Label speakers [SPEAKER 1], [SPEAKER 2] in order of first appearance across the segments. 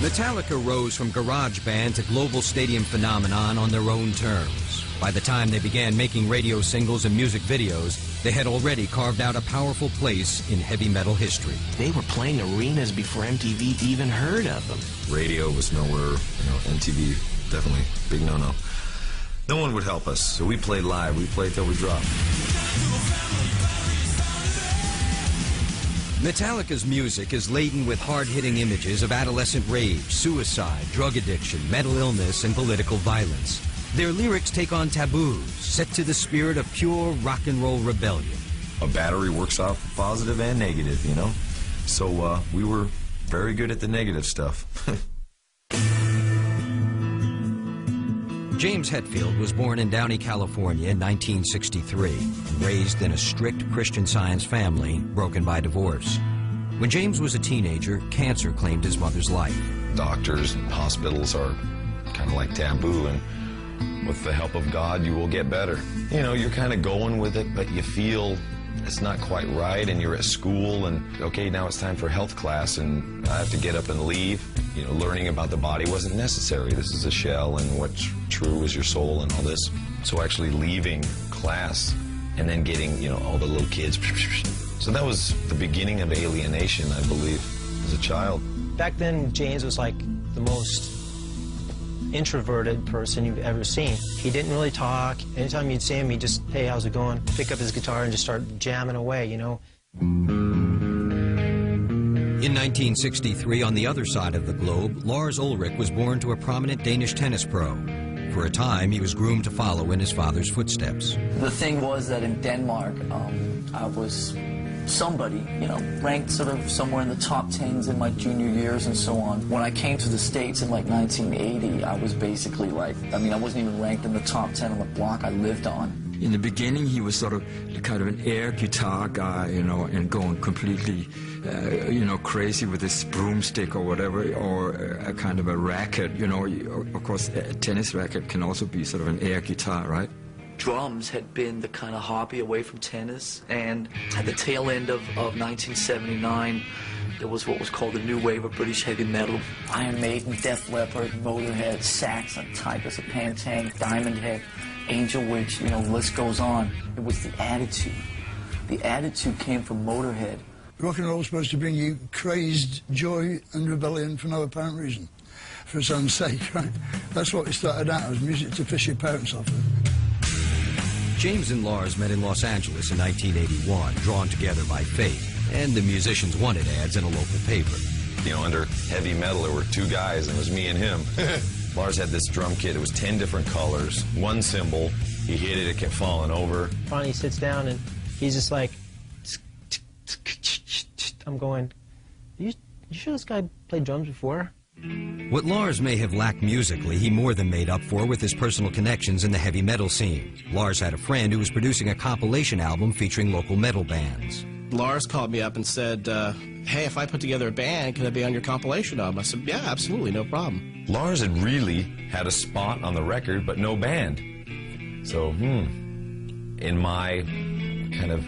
[SPEAKER 1] Metallica rose from garage band to global stadium phenomenon on their own terms. By the time they began making radio singles and music videos, they had already carved out a powerful place in heavy metal history.
[SPEAKER 2] They were playing arenas before MTV even heard of them.
[SPEAKER 3] Radio was nowhere, you know, MTV, definitely big no-no. No one would help us, so we played live. We played till we dropped.
[SPEAKER 1] Metallica's music is laden with hard-hitting images of adolescent rage, suicide, drug addiction, mental illness, and political violence. Their lyrics take on taboos, set to the spirit of pure rock and roll rebellion.
[SPEAKER 3] A battery works off positive and negative, you know? So uh, we were very good at the negative stuff.
[SPEAKER 1] James Hetfield was born in Downey, California in 1963 and raised in a strict Christian Science family broken by divorce. When James was a teenager, cancer claimed his mother's life.
[SPEAKER 3] Doctors and hospitals are kind of like taboo, and with the help of God, you will get better. You know, you're kind of going with it, but you feel it's not quite right, and you're at school, and okay, now it's time for health class, and I have to get up and leave. You know, learning about the body wasn't necessary. This is a shell, and what's true is your soul, and all this. So actually leaving class and then getting, you know, all the little kids. So that was the beginning of alienation, I believe, as a child.
[SPEAKER 4] Back then, James was like the most introverted person you've ever seen. He didn't really talk. Anytime you'd see him, he'd just, hey, how's it going? Pick up his guitar and just start jamming away, you know?
[SPEAKER 1] In 1963, on the other side of the globe, Lars Ulrich was born to a prominent Danish tennis pro. For a time, he was groomed to follow in his father's footsteps.
[SPEAKER 5] The thing was that in Denmark, um, I was somebody, you know, ranked sort of somewhere in the top tens in my junior years and so on. When I came to the States in like 1980, I was basically like, I mean, I wasn't even ranked in the top 10 on the block I lived on.
[SPEAKER 6] In the beginning, he was sort of kind of an air guitar guy, you know, and going completely, uh, you know, crazy with his broomstick or whatever, or a kind of a racket, you know. Of course, a tennis racket can also be sort of an air guitar, right?
[SPEAKER 5] Drums had been the kind of hobby away from tennis. And at the tail end of, of 1979, there was what was called the new wave of British heavy metal. Iron Maiden, Def Leppard, Motorhead, Saxon, Tygers of Pan Tang, Diamond Head, Angel Witch, you know, the list goes on. It was the attitude. The attitude came from Motorhead.
[SPEAKER 7] Rock and roll is supposed to bring you crazed joy and rebellion for no apparent reason, for its own sake, right? That's what it started out as, music to piss your parents off
[SPEAKER 1] James and Lars met in Los Angeles in 1981, drawn together by fate, and the musicians wanted ads in a local paper.
[SPEAKER 3] You know, under heavy metal, there were two guys, and it was me and him. Lars had this drum kit. It was 10 different colors, one cymbal. He hit it, it kept falling over.
[SPEAKER 4] Finally, he sits down, and he's just like, I'm going, you, you sure this guy played drums before?
[SPEAKER 1] What Lars may have lacked musically, he more than made up for with his personal connections in the heavy metal scene. Lars had a friend who was producing a compilation album featuring local metal bands.
[SPEAKER 8] Lars called me up and said, uh, hey, if I put together a band, can I be on your compilation album? I said, yeah, absolutely, no problem.
[SPEAKER 3] Lars had really had a spot on the record, but no band. So, hmm, in my kind of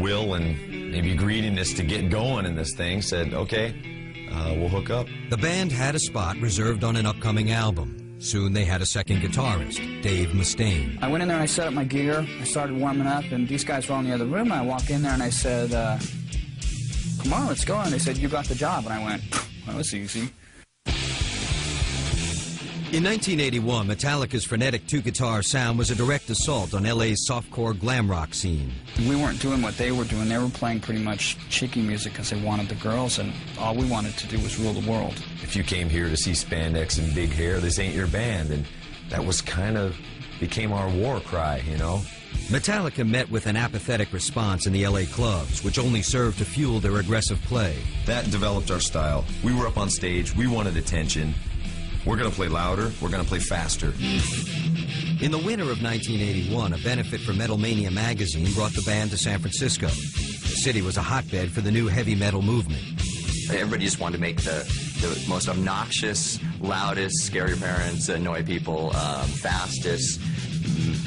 [SPEAKER 3] will and maybe greediness to get going in this thing, said, okay, uh, we'll hook up.
[SPEAKER 1] The band had a spot reserved on an upcoming album. Soon they had a second guitarist, Dave Mustaine.
[SPEAKER 9] I went in there and I set up my gear. I started warming up, and these guys were all in the other room. I walked in there and I said, uh, come on, let's go. And they said, you got the job. And I went, that was easy.
[SPEAKER 1] In 1981, Metallica's frenetic two-guitar sound was a direct assault on LA's softcore glam rock scene.
[SPEAKER 9] We weren't doing what they were doing. They were playing pretty much cheeky music because they wanted the girls, and all we wanted to do was rule the world.
[SPEAKER 3] If you came here to see spandex and big hair, this ain't your band, and that was kind of became our war cry, you know?
[SPEAKER 1] Metallica met with an apathetic response in the LA clubs, which only served to fuel their aggressive play.
[SPEAKER 3] That developed our style. We were up on stage, we wanted attention, we're going to play louder. We're going to play faster.
[SPEAKER 1] In the winter of 1981, a benefit for Metal Mania magazine brought the band to San Francisco. The city was a hotbed for the new heavy metal movement.
[SPEAKER 10] Everybody just wanted to make the, the most obnoxious, loudest, scare your parents, annoy people, um, fastest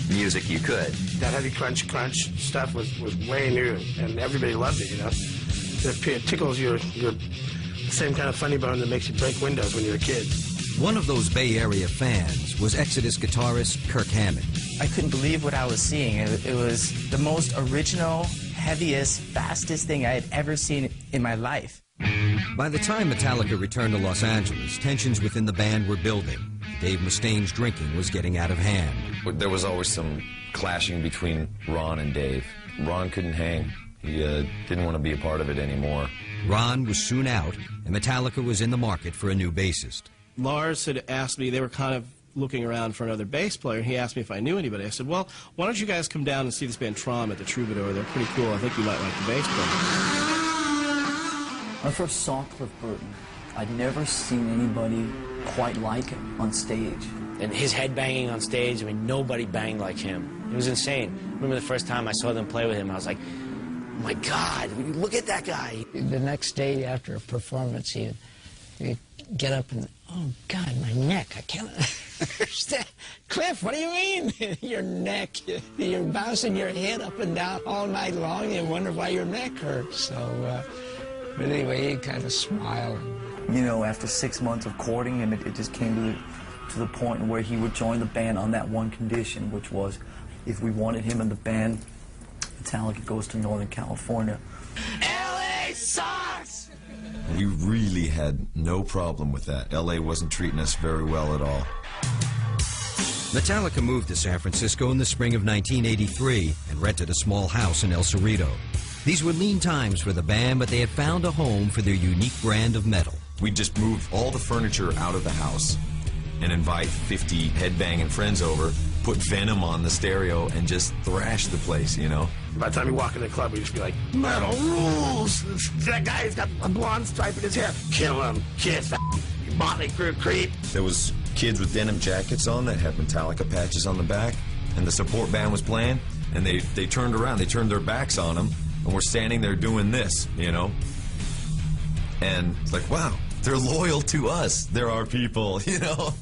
[SPEAKER 10] music you could.
[SPEAKER 11] That heavy crunch crunch stuff was, was way new, and everybody loved it, you know. It, it tickles your, your same kind of funny bone that makes you break windows when you're a kid.
[SPEAKER 1] One of those Bay Area fans was Exodus guitarist Kirk Hammett.
[SPEAKER 12] I couldn't believe what I was seeing. It, it was the most original, heaviest, fastest thing I had ever seen in my life.
[SPEAKER 1] By the time Metallica returned to Los Angeles, tensions within the band were building. Dave Mustaine's drinking was getting out of hand.
[SPEAKER 3] There was always some clashing between Ron and Dave. Ron couldn't hang. He uh, didn't want to be a part of it anymore.
[SPEAKER 1] Ron was soon out, and Metallica was in the market for a new bassist.
[SPEAKER 8] Lars had asked me, they were kind of looking around for another bass player, and he asked me if I knew anybody. I said, well, why don't you guys come down and see this band Trauma at the Troubadour? They're pretty cool. I think you might like the bass player.
[SPEAKER 5] When I first saw Cliff Burton, I'd never seen anybody quite like him on stage.
[SPEAKER 13] And his head banging on stage, I mean, nobody banged like him. It was insane. I remember the first time I saw them play with him, I was like, oh my God, look at that guy.
[SPEAKER 14] The next day after a performance, he'd, he'd get up and, oh God, my neck, I can't. Cliff, what do you mean? your neck. You're bouncing your head up and down all night long, and you wonder why your neck hurts. So, uh, but anyway, he kind of smiled.
[SPEAKER 5] You know, after six months of courting him, it, it just came to the, to the point where he would join the band on that one condition, which was if we wanted him in the band, Metallica goes to Northern California.
[SPEAKER 3] We really had no problem with that. LA wasn't treating us very well at all.
[SPEAKER 1] Metallica moved to San Francisco in the spring of 1983 and rented a small house in El Cerrito. These were lean times for the band, but they had found a home for their unique brand of metal.
[SPEAKER 3] We'd just moved all the furniture out of the house and invite 50 headbanging friends over, put Venom on the stereo, and just thrash the place, you know?
[SPEAKER 11] By the time you walk in the club, we just be like, metal rules! That guy's got a blonde stripe in his hair. Kill him. Kiss that Motley Crue creep.
[SPEAKER 3] There was kids with denim jackets on that had Metallica patches on the back, and the support band was playing, and they, they turned around, they turned their backs on them, and we're standing there doing this, you know? And it's like, wow, they're loyal to us. They're our people, you know?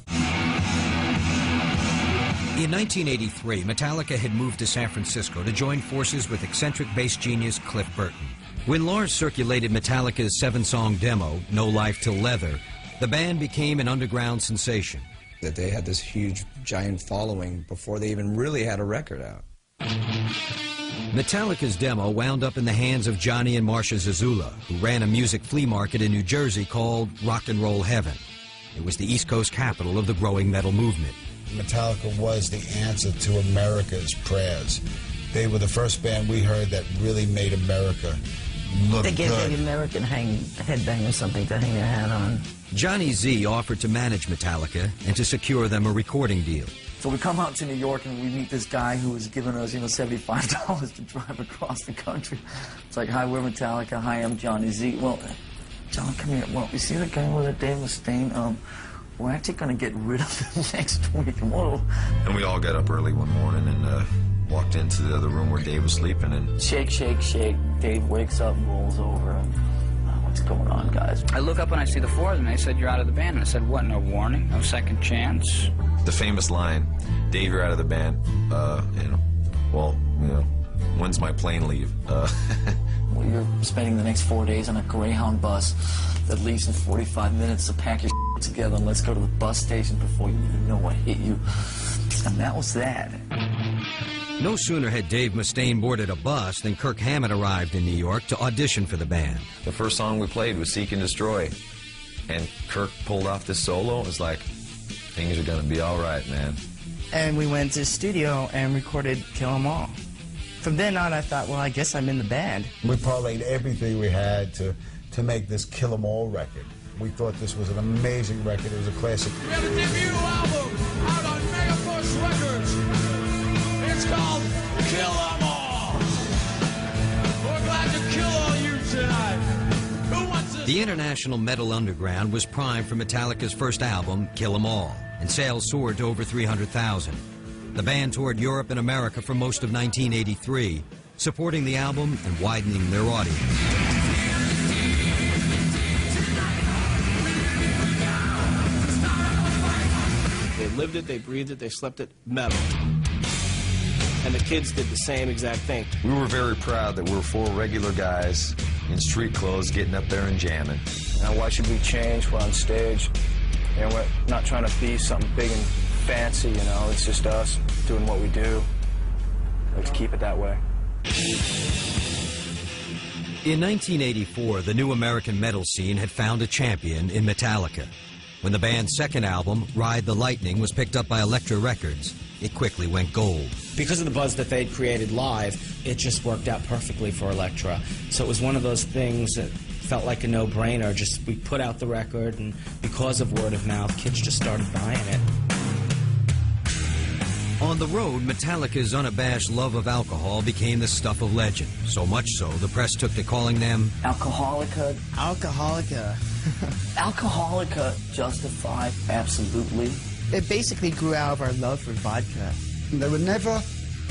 [SPEAKER 1] In 1983, Metallica had moved to San Francisco to join forces with eccentric bass genius Cliff Burton. When Lars circulated Metallica's seven-song demo, No Life Till Leather, the band became an underground sensation.
[SPEAKER 15] That they had this huge, giant following before they even really had a record out.
[SPEAKER 1] Metallica's demo wound up in the hands of Johnny and Marsha Zazula, who ran a music flea market in New Jersey called Rock and Roll Heaven. It was the East Coast capital of the growing metal movement.
[SPEAKER 16] Metallica was the answer to America's prayers. They were the first band we heard that really made America look
[SPEAKER 14] They gave
[SPEAKER 16] good.
[SPEAKER 14] the American hang, headbanger something to hang their hat on.
[SPEAKER 1] Johnny Z offered to manage Metallica and to secure them a recording deal.
[SPEAKER 5] So we come out to New York and we meet this guy who was giving us, you know, $75 to drive across the country. It's like, hi, we're Metallica. Hi, I'm Johnny Z. Well, John, come here. Well, you see the guy with the Dave Mustaine? Um, we're actually going to get rid of them next week. Whoa.
[SPEAKER 3] And we all got up early one morning and uh, walked into the other room where Dave was sleeping, and
[SPEAKER 5] Shake, shake, shake. Dave wakes up, and rolls over. And, "Oh, what's going on, guys?
[SPEAKER 9] I look up and I see the four of them. They said, You're out of the band. And I said, What? No warning? No second chance?
[SPEAKER 3] the famous line, Dave, you're out of the band. Uh, you know, well, you know, when's my plane leave? Uh,
[SPEAKER 5] Well, you're spending the next four days on a Greyhound bus that leaves in 45 minutes to pack your together and let's go to the bus station before you even know what hit you. And that was that.
[SPEAKER 1] No sooner had Dave Mustaine boarded a bus than Kirk Hammett arrived in New York to audition for the band.
[SPEAKER 3] the first song we played was Seek and Destroy. And Kirk pulled off this solo. It was like, things are going to be all right, man.
[SPEAKER 12] And we went to the studio and recorded Kill 'Em All. From then on, I thought, well, I guess I'm in the band.
[SPEAKER 16] We parlayed everything we had to, to make this Kill 'Em All record. We thought this was an amazing record. It was a classic.
[SPEAKER 17] We have a debut album out on Megaforce Records. It's called Kill 'Em All. We're glad to kill all you tonight. Who wants this?
[SPEAKER 1] The international metal underground was primed for Metallica's first album, Kill 'Em All, and sales soared to over 300,000. The band toured Europe and America for most of 1983, supporting the album and widening their audience.
[SPEAKER 8] Lived it, they breathed it, they slept it, metal. And the kids did the same exact thing.
[SPEAKER 3] We were very proud that we were four regular guys in street clothes getting up there and jamming.
[SPEAKER 9] Now, why should we change? We're on stage. And we're not trying to be something big and fancy, you know. It's just us doing what we do. Let's keep it that way.
[SPEAKER 1] In 1984, the new American metal scene had found a champion in Metallica. When the band's second album, Ride the Lightning, was picked up by Elektra Records, it quickly went gold.
[SPEAKER 12] Because of the buzz that they'd created live, it just worked out perfectly for Elektra. So it was one of those things that felt like a no-brainer. Just we put out the record, and because of word of mouth, kids just started buying it.
[SPEAKER 1] On the road, Metallica's unabashed love of alcohol became the stuff of legend. So much so, the press took to calling them
[SPEAKER 5] Alcoholica.
[SPEAKER 12] Alcoholica.
[SPEAKER 5] Alcoholica justified, absolutely.
[SPEAKER 18] It basically grew out of our love for vodka.
[SPEAKER 19] They were never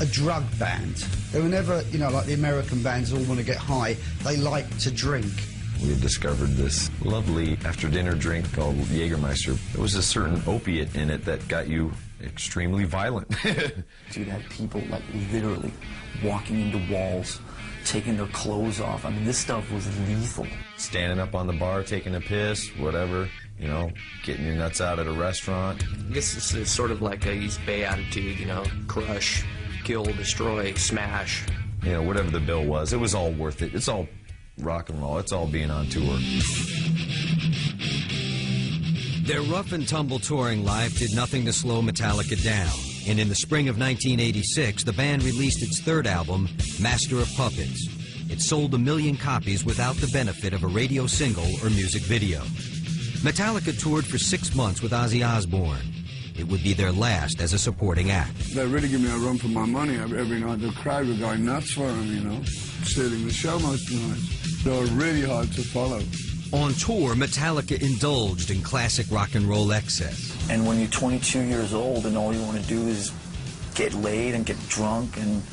[SPEAKER 19] a drug band. They were never, you know, like the American bands all want to get high. They like to drink.
[SPEAKER 3] We had discovered this lovely after dinner drink called Jägermeister. There was a certain opiate in it that got you extremely violent.
[SPEAKER 5] Dude had people like literally walking into walls, taking their clothes off. I mean, this stuff was lethal.
[SPEAKER 3] Standing up on the bar, taking a piss, whatever, you know, getting your nuts out at a restaurant.
[SPEAKER 2] I guess it's, it's sort of like a East Bay attitude, you know, crush, kill, destroy, smash.
[SPEAKER 3] You know, whatever the bill was, it was all worth it. It's all rock and roll. It's all being on tour.
[SPEAKER 1] Their rough and tumble touring life did nothing to slow Metallica down. And in the spring of 1986, the band released its third album, Master of Puppets. It sold a million copies without the benefit of a radio single or music video. Metallica toured for six months with Ozzy Osbourne. It would be their last as a supporting act.
[SPEAKER 20] They really give me a run for my money every, night. The crowd were going nuts for them, you know, stealing the show most nights. They were really hard to follow.
[SPEAKER 1] On tour, Metallica indulged in classic rock and roll excess.
[SPEAKER 5] And when you're 22 years old and all you want to do is get laid and get drunk and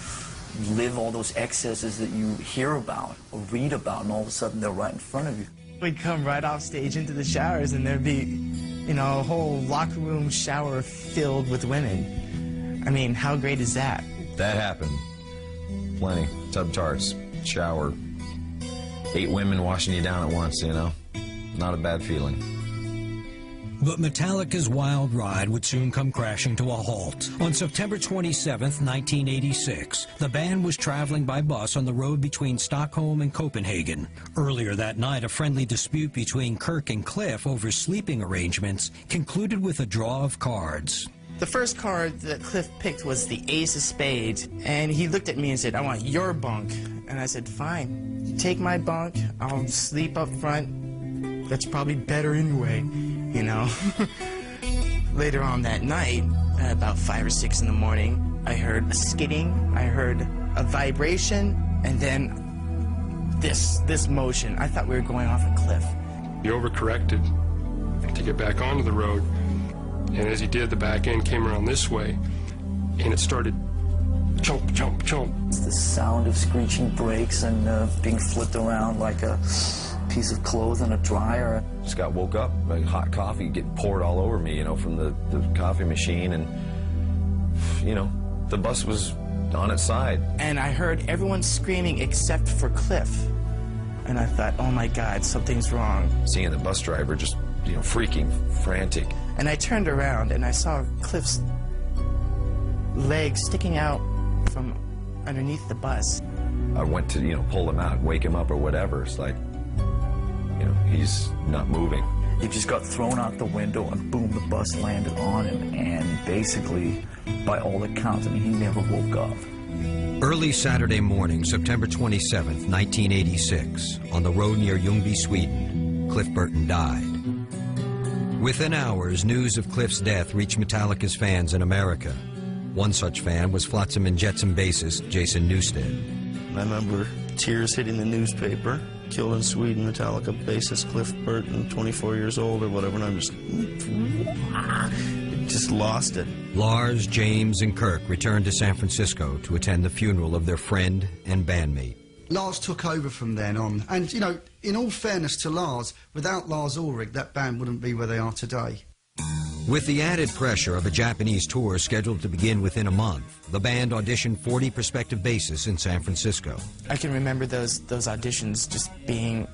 [SPEAKER 5] live all those excesses that you hear about or read about, and all of a sudden they're right in front of you.
[SPEAKER 12] We'd come right off stage into the showers, and there'd be, you know, a whole locker room shower filled with women. I mean, how great is that?
[SPEAKER 3] That happened. Plenty. Tub tarts, shower, eight women washing you down at once, you know? Not a bad feeling.
[SPEAKER 21] But Metallica's wild ride would soon come crashing to a halt. On September 27, 1986, the band was traveling by bus on the road between Stockholm and Copenhagen. Earlier that night, a friendly dispute between Kirk and Cliff over sleeping arrangements concluded with a draw of cards.
[SPEAKER 12] The first card that Cliff picked was the Ace of Spades, and he looked at me and said, I want your bunk. And I said, fine, take my bunk, I'll sleep up front. That's probably better anyway, you know. Later on that night, at about 5 or 6 in the morning, I heard a skidding, I heard a vibration, and then this, this motion. I thought we were going off a cliff.
[SPEAKER 22] He overcorrected to get back onto the road, and as he did, the back end came around this way, and it started chomp, chomp, chomp.
[SPEAKER 5] It's the sound of screeching brakes and uh, being flipped around like a piece of clothes in a dryer.
[SPEAKER 3] Just got woke up, like hot coffee getting poured all over me, you know, from the, the coffee machine, and, you know, the bus was on its side.
[SPEAKER 12] And I heard everyone screaming except for Cliff. And I thought, oh my God, something's wrong.
[SPEAKER 3] Seeing the bus driver just, you know, freaking, frantic.
[SPEAKER 12] And I turned around and I saw Cliff's legs sticking out from underneath the bus.
[SPEAKER 3] I went to, you know, pull him out, wake him up or whatever. It's like, you know, he's not moving.
[SPEAKER 5] He just got thrown out the window and boom, the bus landed on him. And basically, by all accounts, I mean, he never woke up.
[SPEAKER 1] Early Saturday morning, September 27, 1986, on the road near Ljungby, Sweden, Cliff Burton died. Within hours, news of Cliff's death reached Metallica's fans in America. One such fan was Flotsam and Jetsam bassist Jason Newsted.
[SPEAKER 23] I remember tears hitting the newspaper. Killed in Sweden, Metallica bassist Cliff Burton, 24 years old or whatever, and I'm just just lost it.
[SPEAKER 1] Lars, James, and Kirk returned to San Francisco to attend the funeral of their friend and bandmate.
[SPEAKER 19] Lars took over from then on. And, you know, in all fairness to Lars, without Lars Ulrich, that band wouldn't be where they are today.
[SPEAKER 1] With the added pressure of a Japanese tour scheduled to begin within a month, the band auditioned 40 prospective bassists in San Francisco.
[SPEAKER 12] I can remember those those auditions just being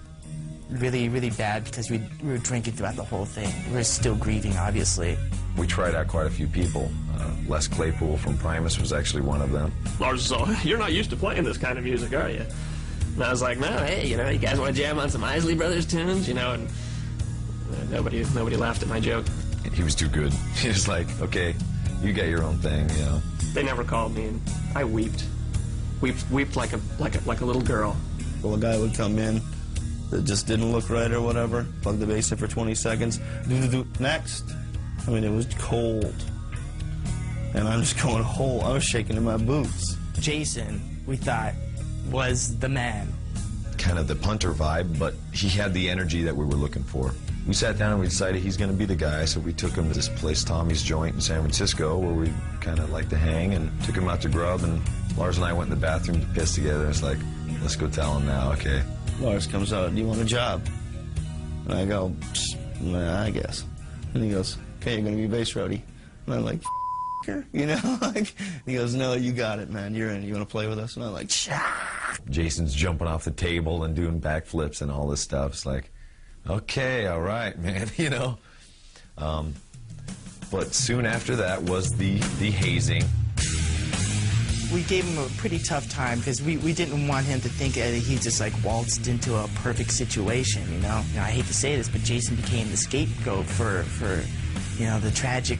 [SPEAKER 12] really, really bad because we, we were drinking throughout the whole thing. We were still grieving, obviously.
[SPEAKER 3] We tried out quite a few people. Uh, Les Claypool from Primus was actually one of them.
[SPEAKER 24] Lars was all, you're not used to playing this kind of music, are you? And I was like, no, hey, you know, you guys want to jam on some Isley Brothers tunes, you know? And uh, nobody, nobody laughed at my joke.
[SPEAKER 3] He was too good. He was like, okay, you got your own thing, you know.
[SPEAKER 24] They never called me, and I weeped, weeped, weeped like a like a like a little girl.
[SPEAKER 23] Well, a guy would come in that just didn't look right or whatever, plug the bass in for 20 seconds, do do do next. I mean, it was cold, and I'm just going whole. I was shaking in my boots.
[SPEAKER 12] Jason, we thought, was the man.
[SPEAKER 3] Kind of the punter vibe, but he had the energy that we were looking for. We sat down and we decided he's going to be the guy, so we took him to this place, Tommy's Joint in San Francisco, where we kind of like to hang, and took him out to grub, and Lars and I went in the bathroom to piss together. It's like, let's go tell him now, okay?
[SPEAKER 23] Lars comes out, do you want a job? And I go, nah, I guess. And he goes, okay, you're going to be bass roadie. And I'm like, her, you know? like, he goes, no, you got it, man. You're in. You want to play with us? And I'm like,
[SPEAKER 3] Jason's jumping off the table and doing backflips and all this stuff. It's like, okay, all right, man, you know. Um, but soon after that was the the hazing.
[SPEAKER 12] We gave him a pretty tough time because we, we didn't want him to think that he just like waltzed into a perfect situation, you know? you know? I hate to say this, but Jason became the scapegoat for, for, you know, the tragic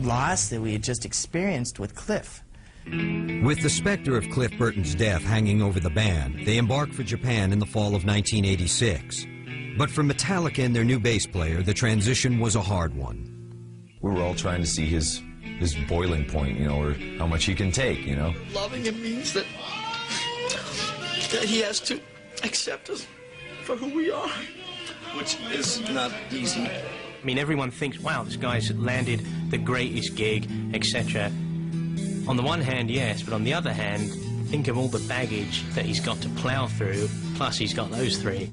[SPEAKER 12] loss that we had just experienced with Cliff.
[SPEAKER 1] With the specter of Cliff Burton's death hanging over the band, they embarked for Japan in the fall of 1986. But for Metallica and their new bass player, the transition was a hard one.
[SPEAKER 3] We were all trying to see his his boiling point, you know, or how much he can take, you know.
[SPEAKER 5] Loving him means that, that he has to accept us for who we are, which is not easy.
[SPEAKER 8] I mean, everyone thinks, wow, this guy's landed the greatest gig, etc. On the one hand, yes, but on the other hand, think of all the baggage that he's got to plow through, plus he's got those three.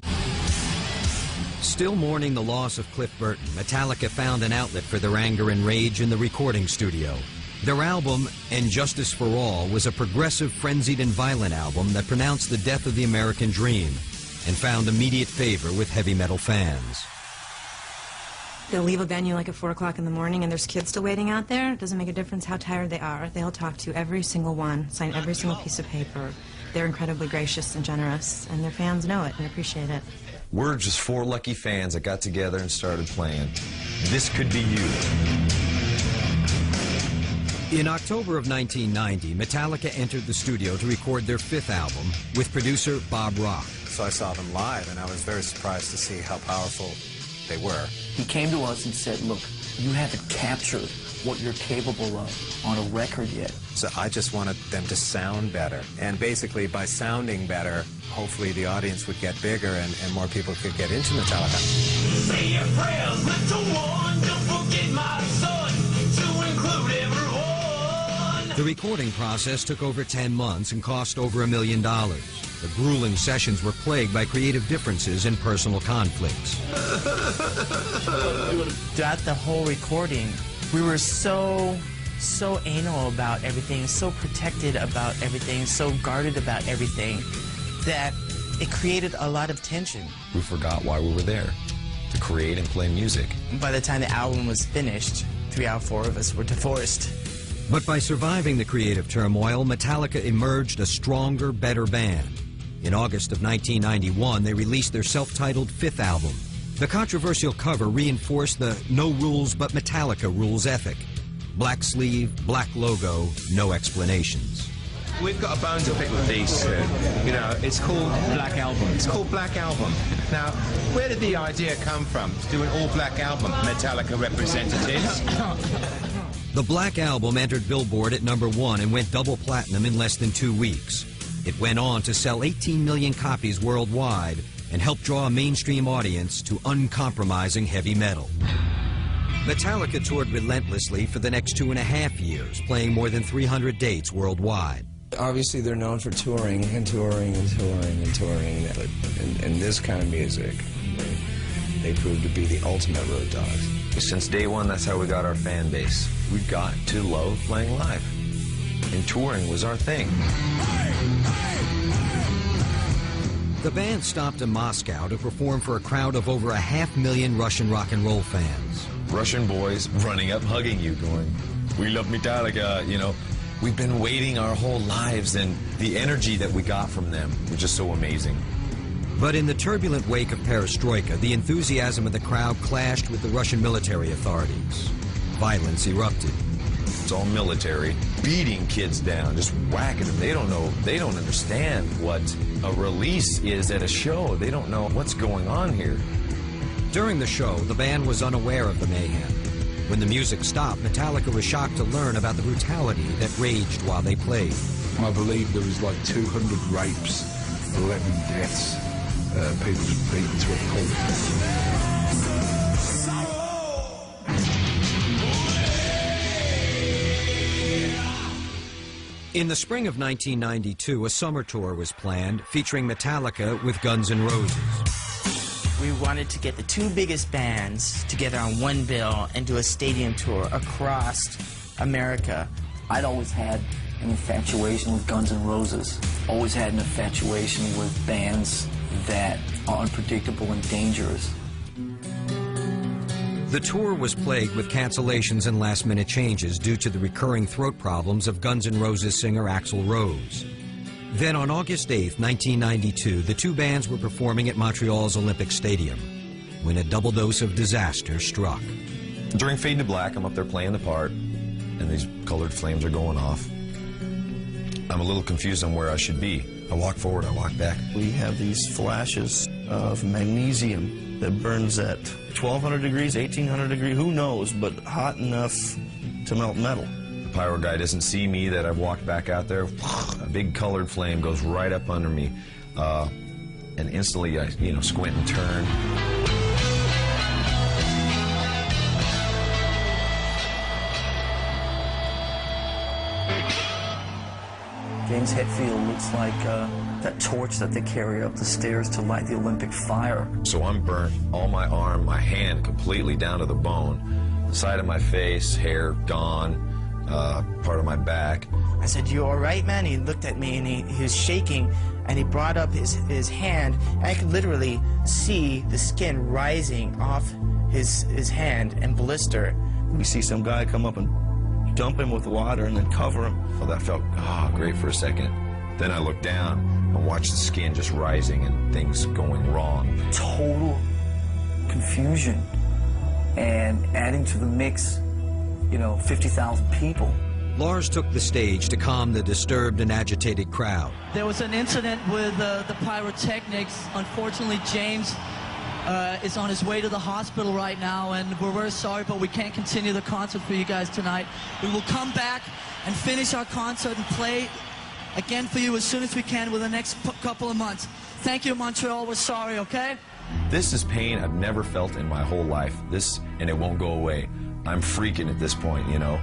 [SPEAKER 1] Still mourning the loss of Cliff Burton, Metallica found an outlet for their anger and rage in the recording studio. Their album, And Justice for All, was a progressive, frenzied, and violent album that pronounced the death of the American dream and found immediate favor with heavy metal fans.
[SPEAKER 25] They'll leave a venue like at 4 o'clock in the morning and there's kids still waiting out there. It doesn't make a difference how tired they are. They'll talk to every single one, sign every single piece of paper. They're incredibly gracious and generous, and their fans know it and appreciate it.
[SPEAKER 3] We're just four lucky fans that got together and started playing. This could be you.
[SPEAKER 1] In October of 1990, Metallica entered the studio to record their fifth album with producer Bob Rock.
[SPEAKER 26] So I saw them live, and I was very surprised to see how powerful they were.
[SPEAKER 5] He came to us and said, look, you haven't captured what you're capable of on a record yet.
[SPEAKER 26] So I just wanted them to sound better. And basically, by sounding better, hopefully the audience would get bigger and, and more people could get into Metallica.
[SPEAKER 17] Say your prayers, little one. Don't forget my son to include everyone.
[SPEAKER 1] The recording process took over 10 months and cost over a million dollars. The grueling sessions were plagued by creative differences and personal conflicts.
[SPEAKER 12] Throughout the whole recording, we were so, so anal about everything, so protected about everything, so guarded about everything, that it created a lot of tension.
[SPEAKER 3] We forgot why we were there to create and play music.
[SPEAKER 12] By the time the album was finished, three out of four of us were divorced.
[SPEAKER 1] But by surviving the creative turmoil, Metallica emerged a stronger, better band. In August of 1991, they released their self-titled fifth album. The controversial cover reinforced the no rules but Metallica rules ethic. Black sleeve, black logo, no explanations.
[SPEAKER 27] We've got a bone to pick with these two. You know, it's called Black Album. It's called Black Album. Now, where did the idea come from to do an all-black album? Metallica representatives.
[SPEAKER 1] The Black Album entered Billboard at number one and went double platinum in less than two weeks. It went on to sell 18 million copies worldwide and helped draw a mainstream audience to uncompromising heavy metal. Metallica toured relentlessly for the next two and a half years, playing more than 300 dates worldwide.
[SPEAKER 15] Obviously, they're known for touring and touring and touring and touring, but in, in this kind of music, they, they proved to be the ultimate road dogs.
[SPEAKER 3] Since day one, that's how we got our fan base. We got to love playing live. And touring was our thing.
[SPEAKER 1] The band stopped in Moscow to perform for a crowd of over a half million Russian rock and roll fans.
[SPEAKER 3] Russian boys running up, hugging you, going, We love Metallica, you know. We've been waiting our whole lives, and the energy that we got from them was just so amazing.
[SPEAKER 1] But in the turbulent wake of perestroika, the enthusiasm of the crowd clashed with the Russian military authorities. Violence erupted.
[SPEAKER 3] It's all military, beating kids down, just whacking them. They don't know, they don't understand what a release is at a show. They don't know what's going on here.
[SPEAKER 1] During the show, the band was unaware of the mayhem. When the music stopped, Metallica was shocked to learn about the brutality that raged while they played.
[SPEAKER 28] I believe there was like 200 rapes, 11 deaths, uh, people beaten to a pulp.
[SPEAKER 1] In the spring of 1992, a summer tour was planned featuring Metallica with Guns N' Roses.
[SPEAKER 12] We wanted to get the two biggest bands together on one bill and do a stadium tour across America.
[SPEAKER 5] I'd always had an infatuation with Guns N' Roses. Always had an infatuation with bands that are unpredictable and dangerous.
[SPEAKER 1] The tour was plagued with cancellations and last-minute changes due to the recurring throat problems of Guns N' Roses singer Axl Rose. Then on August 8, 1992, the two bands were performing at Montreal's Olympic Stadium when a double dose of disaster struck.
[SPEAKER 3] During Fade to Black, I'm up there playing the part, and these colored flames are going off. I'm a little confused on where I should be. I walk forward, I walk back.
[SPEAKER 23] We have these flashes of magnesium that burns at 1200 degrees, 1800 degrees, who knows, but hot enough to melt metal.
[SPEAKER 3] The pyro guy doesn't see me that I've walked back out there. A big colored flame goes right up under me. Uh, and instantly I, you know, squint and turn.
[SPEAKER 5] James Hetfield looks like uh, that torch that they carry up the stairs to light the Olympic fire.
[SPEAKER 3] So I'm burnt, all my arm, my hand completely down to the bone. The side of my face, hair gone, uh, part of my back.
[SPEAKER 12] I said, You all right, man? He looked at me and he, he was shaking and he brought up his, his hand. And I could literally see the skin rising off his, his hand and blister.
[SPEAKER 23] We see some guy come up and dump him with water and then cover him.
[SPEAKER 3] Well, that felt ah great for a second. Then I looked down and watched the skin just rising and things going wrong.
[SPEAKER 5] Total confusion. And adding to the mix, you know, 50,000 people.
[SPEAKER 1] Lars took the stage to calm the disturbed and agitated crowd.
[SPEAKER 29] There was an incident with uh, the pyrotechnics. Unfortunately, James uh, is on his way to the hospital right now, and we're very sorry, but we can't continue the concert for you guys tonight. We will come back and finish our concert and play again for you as soon as we can within the next couple of months. Thank you, Montreal. We're sorry, okay?
[SPEAKER 3] This is pain I've never felt in my whole life. This, and it won't go away. I'm freaking at this point, you know.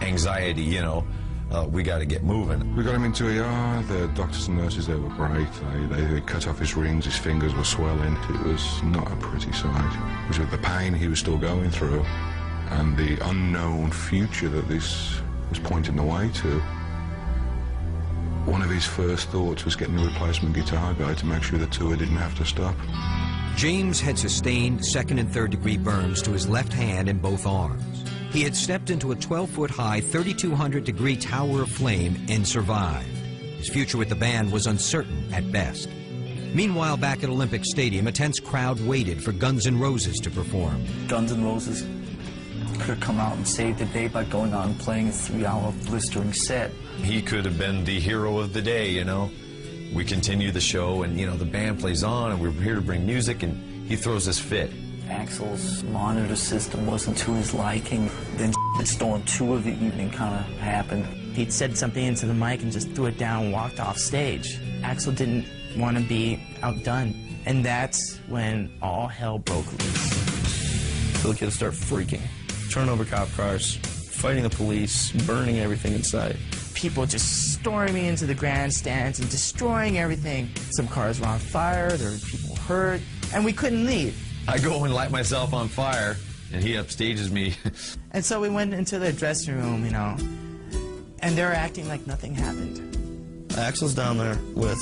[SPEAKER 3] Anxiety, you know. Uh, we got to get moving.
[SPEAKER 28] We got him into ER. The doctors and nurses, they were great. They, they, they cut off his rings, his fingers were swelling. It was not a pretty sight. It was with the pain he was still going through and the unknown future that this was pointing the way to. One of his first thoughts was getting a replacement guitar guy to make sure the tour didn't have to stop.
[SPEAKER 1] James had sustained second and third degree burns to his left hand and both arms. He had stepped into a 12 foot high, 3,200 degree tower of flame and survived. His future with the band was uncertain at best. Meanwhile, back at Olympic Stadium, a tense crowd waited for Guns N' Roses to perform.
[SPEAKER 5] Guns N' Roses could have come out and saved the day by going on and playing a three hour blistering set.
[SPEAKER 3] He could have been the hero of the day, you know. We continue the show, and, you know, the band plays on, and we're here to bring music, and he throws this fit.
[SPEAKER 5] Axl's monitor system wasn't to his liking. Then Storm 2 of the evening kind of happened.
[SPEAKER 12] He'd said something into the mic and just threw it down and walked off stage. Axl didn't want to be outdone. And that's when all hell broke loose.
[SPEAKER 23] So the kids start freaking, turning over cop cars, fighting the police, burning everything in sight.
[SPEAKER 12] People just storming into the grandstands and destroying everything. Some cars were on fire, there were people hurt, and we couldn't leave.
[SPEAKER 3] I go and light myself on fire, and he upstages me.
[SPEAKER 12] And so we went into the dressing room, you know, and they're acting like nothing happened.
[SPEAKER 23] Axl's down there with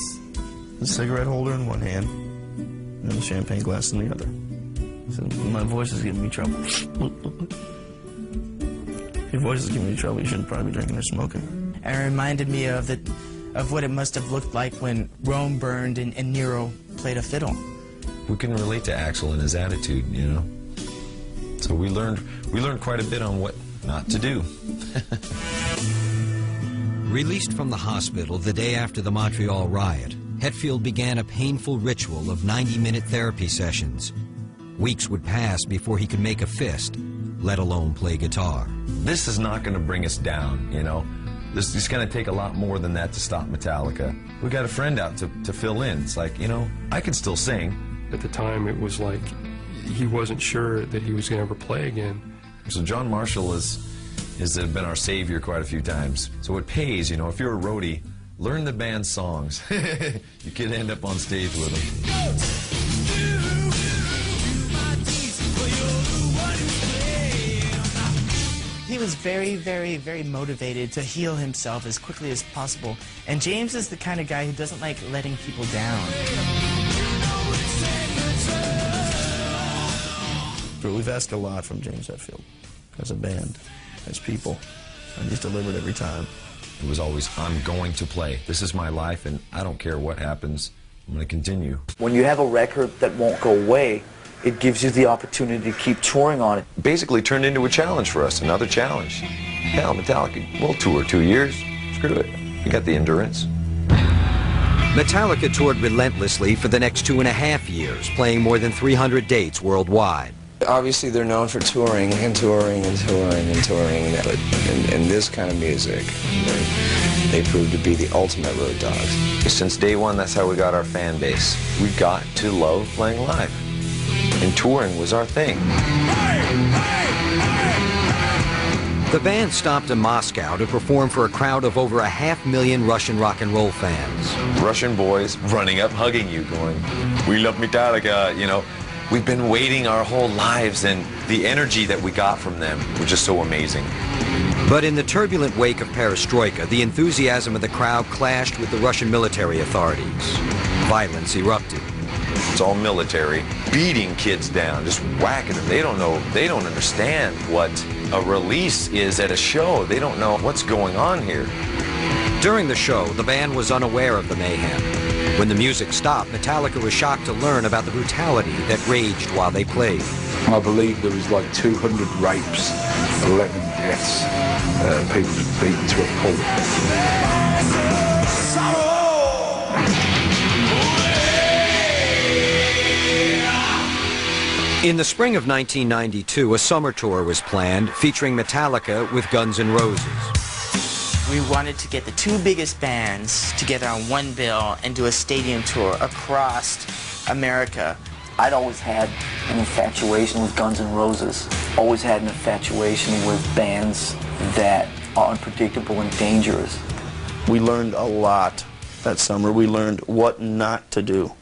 [SPEAKER 23] the cigarette holder in one hand and the champagne glass in the other. So my voice is giving me trouble. Your voice is giving me trouble. You shouldn't probably be drinking or smoking.
[SPEAKER 12] And it reminded me of the, of what it must have looked like when Rome burned and, and Nero played a fiddle.
[SPEAKER 3] we can relate to Axl and his attitude, you know. So we learned we learned quite a bit on what not to do.
[SPEAKER 1] Released from the hospital the day after the Montreal riot, Hetfield began a painful ritual of 90-minute therapy sessions. Weeks would pass before he could make a fist, let alone play guitar.
[SPEAKER 3] This is not going to bring us down, you know. This is going to take a lot more than that to stop Metallica. We got a friend out to, to fill in. It's like, you know, I can still sing.
[SPEAKER 22] At the time, it was like he wasn't sure that he was going to ever play again.
[SPEAKER 3] So John Marshall is has been our savior quite a few times. So it pays, you know, if you're a roadie, learn the band's songs. you could end up on stage with them.
[SPEAKER 12] Was very, very, very motivated to heal himself as quickly as possible. And James is the kind of guy who doesn't like letting people down.
[SPEAKER 23] But we've asked a lot from James Hetfield as a band, as people, and he's delivered every time.
[SPEAKER 3] It was always, I'm going to play. This is my life, and I don't care what happens. I'm going to continue.
[SPEAKER 5] When you have a record that won't go away, it gives you the opportunity to keep touring on it.
[SPEAKER 3] Basically turned into a challenge for us, another challenge. Hell, Metallica, we'll tour two years. Screw it. We got the endurance.
[SPEAKER 1] Metallica toured relentlessly for the next two and a half years, playing more than 300 dates worldwide.
[SPEAKER 15] Obviously, they're known for touring and touring and touring and touring, but in, in this kind of music, they, they proved to be the ultimate road dogs.
[SPEAKER 3] Since day one, that's how we got our fan base. We got to love playing live. And touring was our thing.
[SPEAKER 1] The band stopped in Moscow to perform for a crowd of over a half million Russian rock and roll fans.
[SPEAKER 3] Russian boys running up, hugging you, going, We love Metallica, you know. We've been waiting our whole lives, and the energy that we got from them was just so amazing.
[SPEAKER 1] But in the turbulent wake of perestroika, the enthusiasm of the crowd clashed with the Russian military authorities. Violence erupted.
[SPEAKER 3] It's all military, beating kids down, just whacking them. They don't know, they don't understand what a release is at a show. They don't know what's going on here.
[SPEAKER 1] During the show, the band was unaware of the mayhem. When the music stopped, Metallica was shocked to learn about the brutality that raged while they played.
[SPEAKER 28] I believe there was like 200 rapes, 11 deaths, uh, people just beaten to a pulp.
[SPEAKER 1] In the spring of 1992, a summer tour was planned featuring Metallica with Guns N' Roses.
[SPEAKER 12] We wanted to get the two biggest bands together on one bill and do a stadium tour across America.
[SPEAKER 5] I'd always had an infatuation with Guns N' Roses. Always had an infatuation with bands that are unpredictable and dangerous.
[SPEAKER 23] We learned a lot that summer. We learned what not to do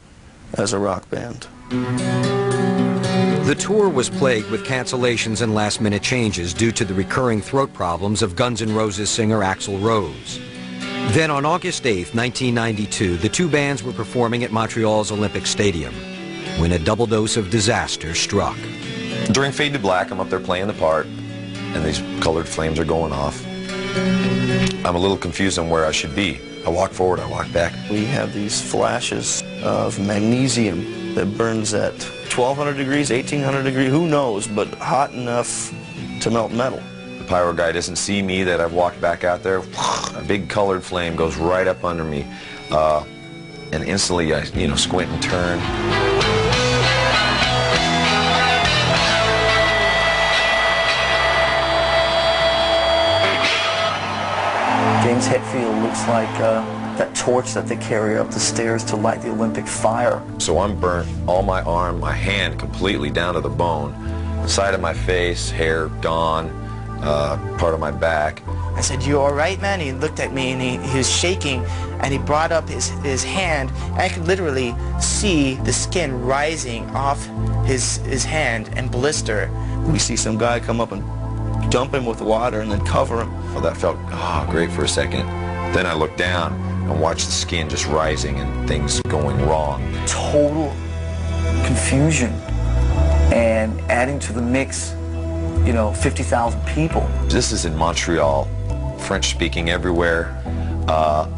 [SPEAKER 23] as a rock band.
[SPEAKER 1] The tour was plagued with cancellations and last-minute changes due to the recurring throat problems of Guns N' Roses singer Axl Rose. Then on August 8, 1992, the two bands were performing at Montreal's Olympic Stadium when a double dose of disaster struck.
[SPEAKER 3] During Fade to Black, I'm up there playing the part, and these colored flames are going off. I'm a little confused on where I should be. I walk forward, I walk back.
[SPEAKER 23] We have these flashes of magnesium that burns at 1200 degrees, 1800 degrees, who knows, but hot enough to melt metal.
[SPEAKER 3] The pyro guy doesn't see me that I've walked back out there. A big colored flame goes right up under me. Uh, and instantly I, you know, squint and turn.
[SPEAKER 5] James Hetfield looks like uh, that torch that they carry up the stairs to light the Olympic fire.
[SPEAKER 3] So I'm burnt, all my arm, my hand completely down to the bone. The side of my face, hair gone, uh, part of my back.
[SPEAKER 12] I said, you all right, man? He looked at me and he, he was shaking and he brought up his, his hand and I could literally see the skin rising off his, his hand and blister.
[SPEAKER 23] We see some guy come up and dump him with water and then cover him.
[SPEAKER 3] Well, that felt ah great for a second. Then I looked down and watch the skin just rising and things going wrong.
[SPEAKER 5] Total confusion and adding to the mix, you know, 50,000 people.
[SPEAKER 3] This is in Montreal, French speaking everywhere. Uh,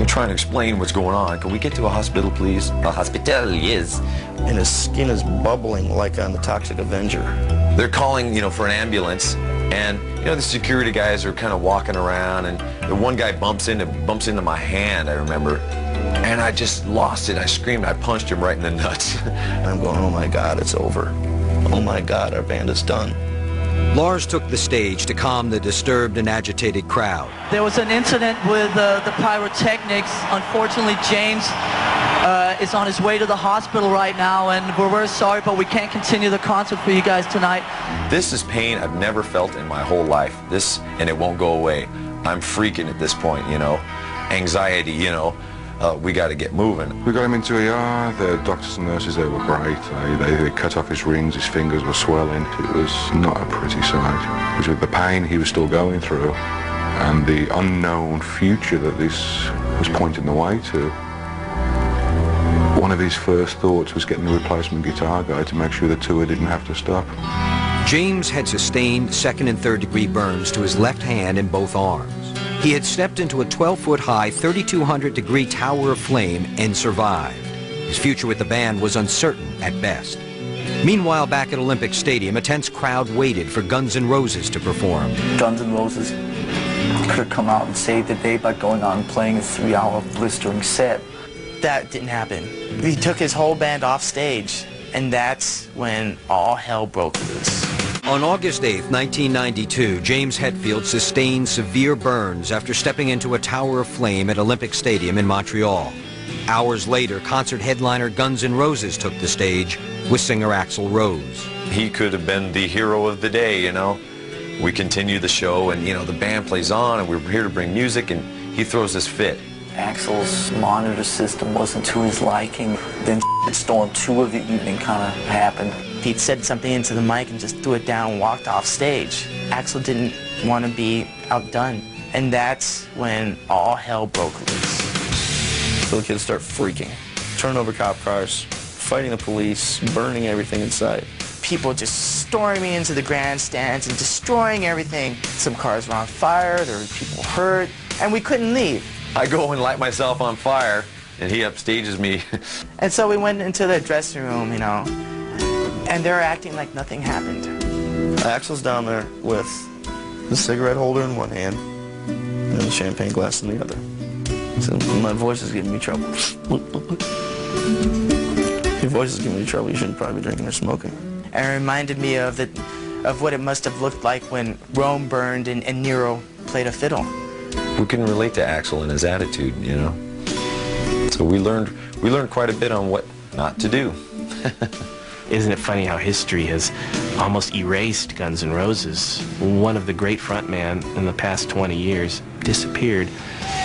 [SPEAKER 3] I'm trying to explain what's going on. Can we get to a hospital, please? A hospital, yes.
[SPEAKER 23] And his skin is bubbling like on the Toxic Avenger.
[SPEAKER 3] They're calling, you know, for an ambulance, and you know the security guys are kind of walking around, and the one guy bumps into bumps into my hand. I remember, and I just lost it. I screamed. I punched him right in the nuts.
[SPEAKER 23] I'm going, oh my God, it's over. Oh my God, our band is done.
[SPEAKER 1] Lars took the stage to calm the disturbed and agitated crowd.
[SPEAKER 29] There was an incident with uh, the pyrotechnics. Unfortunately, James uh, is on his way to the hospital right now, and we're very sorry, but we can't continue the concert for you guys tonight.
[SPEAKER 3] This is pain I've never felt in my whole life. This, and it won't go away. I'm freaking at this point, you know. Anxiety, you know. Uh, we got to get moving.
[SPEAKER 28] We got him into ER. The doctors and nurses, they were great. They, they, they cut off his rings, his fingers were swelling. It was not a pretty sight. It was with the pain he was still going through and the unknown future that this was pointing the way to. One of his first thoughts was getting the replacement guitar guy to make sure the tour didn't have to stop.
[SPEAKER 1] James had sustained second and third degree burns to his left hand and both arms. He had stepped into a 12-foot high, 3,200 degree tower of flame and survived. His future with the band was uncertain at best. Meanwhile, back at Olympic Stadium, a tense crowd waited for Guns N' Roses to perform.
[SPEAKER 5] Guns N' Roses could have come out and saved the day by going on and playing a three-hour blistering set.
[SPEAKER 12] That didn't happen. He took his whole band off stage, and that's when all hell broke loose.
[SPEAKER 1] On August 8, 1992, James Hetfield sustained severe burns after stepping into a tower of flame at Olympic Stadium in Montreal. Hours later, concert headliner Guns N' Roses took the stage with singer Axl Rose.
[SPEAKER 3] He could have been the hero of the day, you know. We continue the show, and you know the band plays on, and we're here to bring music, and he throws this fit.
[SPEAKER 5] Axl's monitor system wasn't to his liking. Then Storm 2 of the evening kind of happened.
[SPEAKER 12] He'd said something into the mic and just threw it down and walked off stage. Axl didn't want to be outdone. And that's when all hell broke loose.
[SPEAKER 23] So the kids start freaking, turning over cop cars, fighting the police, burning everything inside.
[SPEAKER 12] People just storming into the grandstands and destroying everything. Some cars were on fire, there were people hurt, and we couldn't leave.
[SPEAKER 3] I go and light myself on fire, and he upstages me.
[SPEAKER 12] and so we went into the dressing room, you know, and they're acting like nothing happened.
[SPEAKER 23] Axl's down there with the cigarette holder in one hand and the champagne glass in the other. So my voice is giving me trouble. Your voice is giving me trouble. You shouldn't probably be drinking or smoking.
[SPEAKER 12] And it reminded me of the, of what it must have looked like when Rome burned and, and Nero played a fiddle.
[SPEAKER 3] We can relate to Axl and his attitude, you know. So we learned we learned quite a bit on what not to do.
[SPEAKER 8] Isn't it funny how history has almost erased Guns N' Roses? One of the great frontmen in the past 20 years disappeared,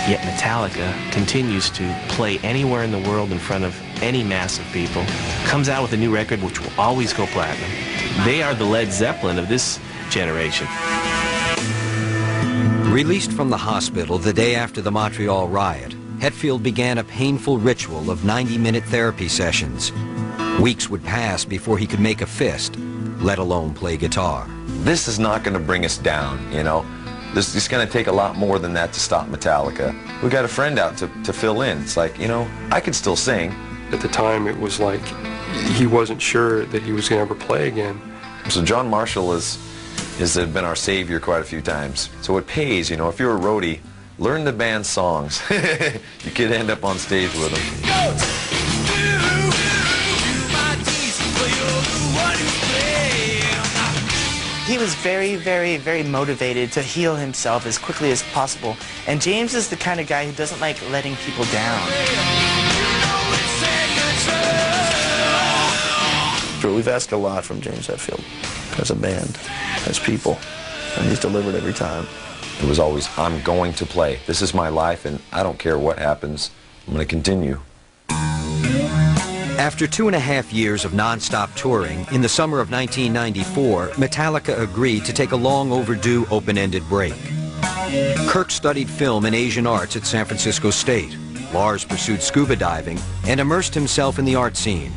[SPEAKER 8] yet Metallica continues to play anywhere in the world in front of any mass of people, comes out with a new record which will always go platinum. They are the Led Zeppelin of this generation.
[SPEAKER 1] Released from the hospital the day after the Montreal riot, Hetfield began a painful ritual of 90-minute therapy sessions. Weeks would pass before he could make a fist, let alone play guitar.
[SPEAKER 3] This is not going to bring us down, you know. This is going to take a lot more than that to stop Metallica. We got a friend out to, to fill in. It's like, you know, I could still sing.
[SPEAKER 22] At the time, it was like he wasn't sure that he was going to ever play again.
[SPEAKER 3] So John Marshall is, has uh, been our savior quite a few times. So it pays, you know, if you're a roadie, learn the band's songs. you could end up on stage with them.
[SPEAKER 12] He was very, very, very motivated to heal himself as quickly as possible. And James is the kind of guy who doesn't like letting people down.
[SPEAKER 23] We've asked a lot from James Hetfield as a band, as people, and he's delivered every time.
[SPEAKER 3] It was always, I'm going to play. This is my life, and I don't care what happens. I'm going to continue.
[SPEAKER 1] After two and a half years of nonstop touring, in the summer of 1994, Metallica agreed to take a long overdue open-ended break. Kirk studied film and Asian arts at San Francisco State. Lars pursued scuba diving and immersed himself in the art scene.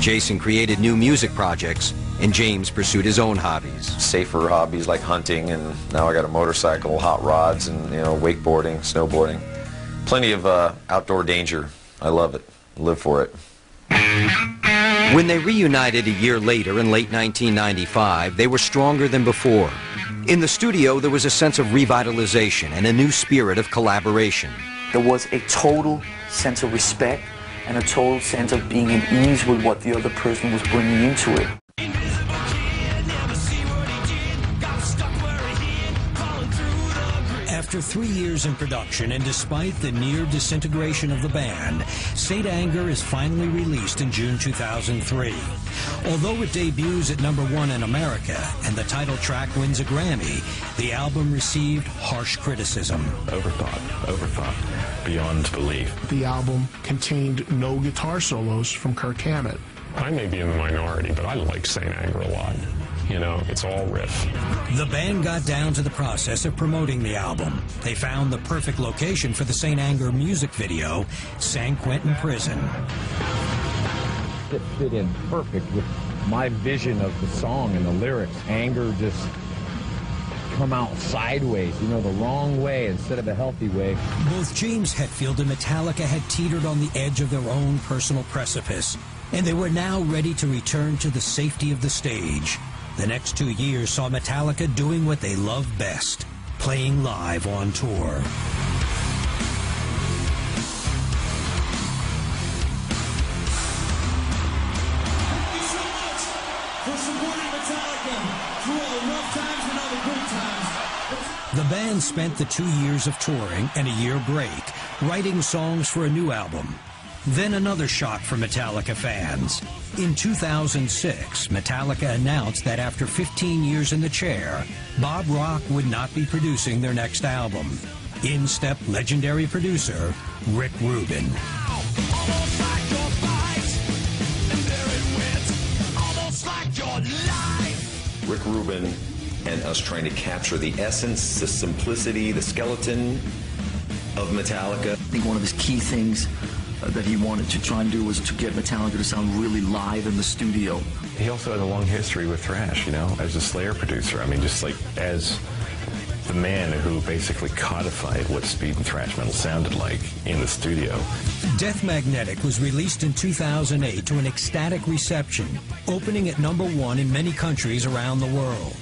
[SPEAKER 1] Jason created new music projects, and James pursued his own hobbies.
[SPEAKER 3] Safer hobbies like hunting, and now I got a motorcycle, hot rods, and you know, wakeboarding, snowboarding. Plenty of uh, outdoor danger. I love it. Live for it.
[SPEAKER 1] When they reunited a year later in late 1995, they were stronger than before. In the studio, there was a sense of revitalization and a new spirit of collaboration.
[SPEAKER 5] There was a total sense of respect and a total sense of being at ease with what the other person was bringing into it.
[SPEAKER 21] After three years in production and despite the near disintegration of the band, St. Anger is finally released in June 2003. Although it debuts at number one in America and the title track wins a Grammy, the album received harsh criticism.
[SPEAKER 30] Overthought, overthought, beyond belief.
[SPEAKER 31] The album contained no guitar solos from Kirk Hammett.
[SPEAKER 22] I may be in the minority, but I like St. Anger a lot. You know, it's all riff.
[SPEAKER 21] The band got down to the process of promoting the album. They found the perfect location for the St. Anger music video, San Quentin Prison.
[SPEAKER 32] It fit in perfect with my vision of the song and the lyrics. Anger just come out sideways, you know, the wrong way instead of a healthy way.
[SPEAKER 21] Both James Hetfield and Metallica had teetered on the edge of their own personal precipice, and they were now ready to return to the safety of the stage. The next two years saw Metallica doing what they love best, playing live on tour. The band spent the two years of touring and a year break writing songs for a new album. Then another shock for Metallica fans. In 2006, Metallica announced that after 15 years in the chair, Bob Rock would not be producing their next album. In stepped legendary producer Rick Rubin.
[SPEAKER 3] Rick Rubin and us trying to capture the essence, the simplicity, the skeleton of Metallica.
[SPEAKER 5] I think one of his key things that he wanted to try and do was to get Metallica to sound really live in the studio.
[SPEAKER 30] He also had a long history with thrash, you know, as a Slayer producer. I mean, just like as the man who basically codified what speed and thrash metal sounded like in the studio.
[SPEAKER 21] Death Magnetic was released in 2008 to an ecstatic reception, opening at number one in many countries around the world.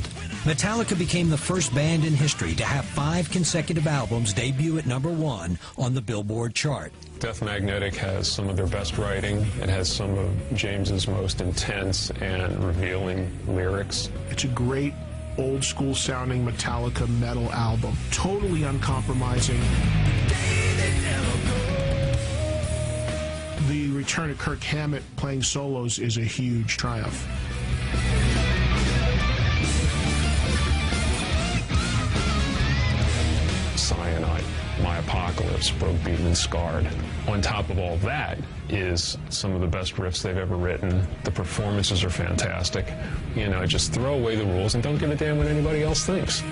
[SPEAKER 21] Metallica became the first band in history to have five consecutive albums debut at number one on the Billboard chart.
[SPEAKER 22] Death Magnetic has some of their best writing. It has some of James's most intense and revealing lyrics.
[SPEAKER 31] It's a great old school sounding Metallica metal album. Totally uncompromising. The return of Kirk Hammett playing solos is a huge triumph.
[SPEAKER 22] My Apocalypse, Broke, Beaten, and Scarred. On top of all that is some of the best riffs they've ever written. The performances are fantastic. You know, just throw away the rules and don't give a damn what anybody else thinks.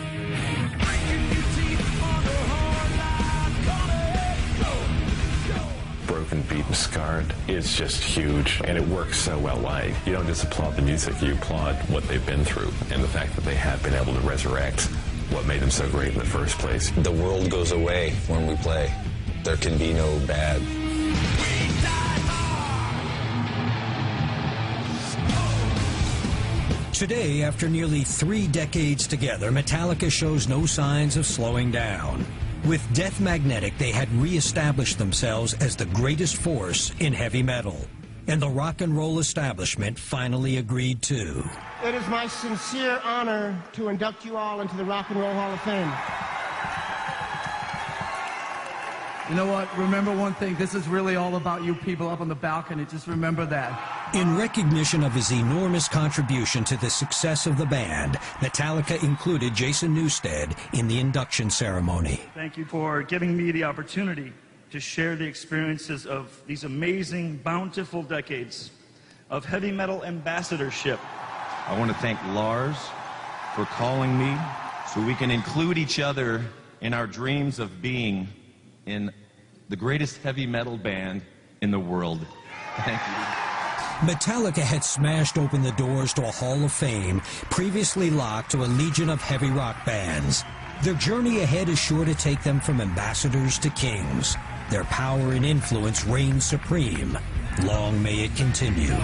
[SPEAKER 30] Broken, beaten, scarred is just huge, and it works so well live. You don't just applaud the music, you applaud what they've been through and the fact that they have been able to resurrect what made them so great in the first place.
[SPEAKER 3] The world goes away when we play. There can be no bad.
[SPEAKER 21] Today, after nearly three decades together, Metallica shows no signs of slowing down. With Death Magnetic, they had re-established themselves as the greatest force in heavy metal. And the rock and roll establishment finally agreed too.
[SPEAKER 33] It is my sincere honor to induct you all into the Rock and Roll Hall of Fame. You know what? Remember one thing. This is really all about you people up on the balcony. Just remember that.
[SPEAKER 21] In recognition of his enormous contribution to the success of the band, Metallica included Jason Newsted in the induction ceremony.
[SPEAKER 34] Thank you for giving me the opportunity to share the experiences of these amazing, bountiful decades of heavy metal ambassadorship.
[SPEAKER 3] I want to thank Lars for calling me so we can include each other in our dreams of being in the greatest heavy metal band in the world. Thank you.
[SPEAKER 21] Metallica had smashed open the doors to a Hall of Fame previously locked to a legion of heavy rock bands. Their journey ahead is sure to take them from ambassadors to kings. Their power and influence reign supreme. Long may it continue.